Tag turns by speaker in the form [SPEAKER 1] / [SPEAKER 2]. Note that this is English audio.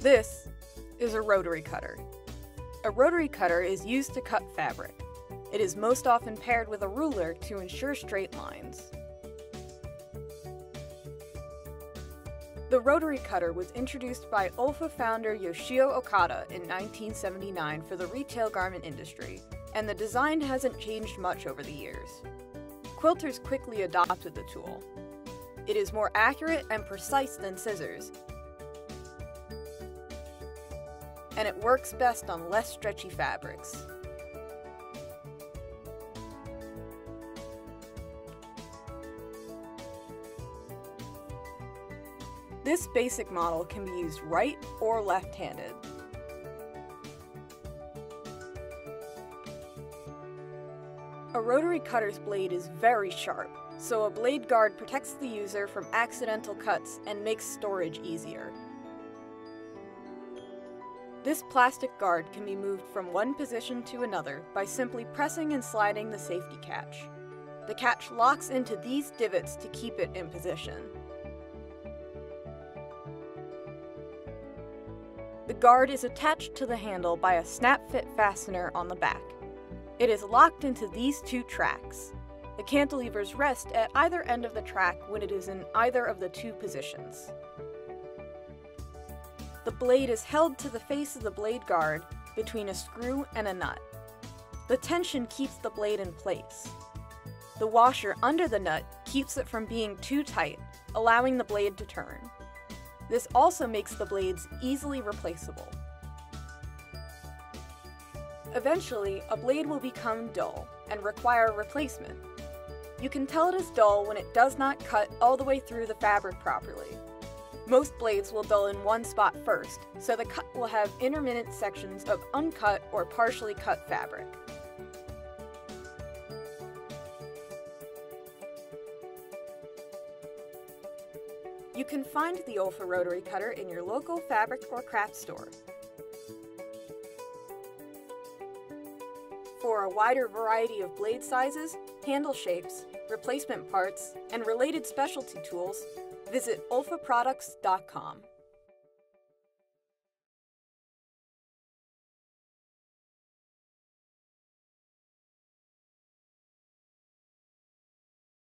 [SPEAKER 1] This is a rotary cutter. A rotary cutter is used to cut fabric. It is most often paired with a ruler to ensure straight lines. The rotary cutter was introduced by Olfa founder Yoshio Okada in 1979 for the retail garment industry, and the design hasn't changed much over the years. Quilters quickly adopted the tool. It is more accurate and precise than scissors, and it works best on less stretchy fabrics. This basic model can be used right or left-handed. A rotary cutter's blade is very sharp, so a blade guard protects the user from accidental cuts and makes storage easier. This plastic guard can be moved from one position to another by simply pressing and sliding the safety catch. The catch locks into these divots to keep it in position. The guard is attached to the handle by a snap-fit fastener on the back. It is locked into these two tracks. The cantilevers rest at either end of the track when it is in either of the two positions. The blade is held to the face of the blade guard between a screw and a nut. The tension keeps the blade in place. The washer under the nut keeps it from being too tight, allowing the blade to turn. This also makes the blades easily replaceable. Eventually, a blade will become dull and require replacement. You can tell it is dull when it does not cut all the way through the fabric properly. Most blades will dull in one spot first, so the cut will have intermittent sections of uncut or partially cut fabric. You can find the Olfa rotary cutter in your local fabric or craft store. For a wider variety of blade sizes, handle shapes, replacement parts, and related specialty tools, visit olfaproducts.com.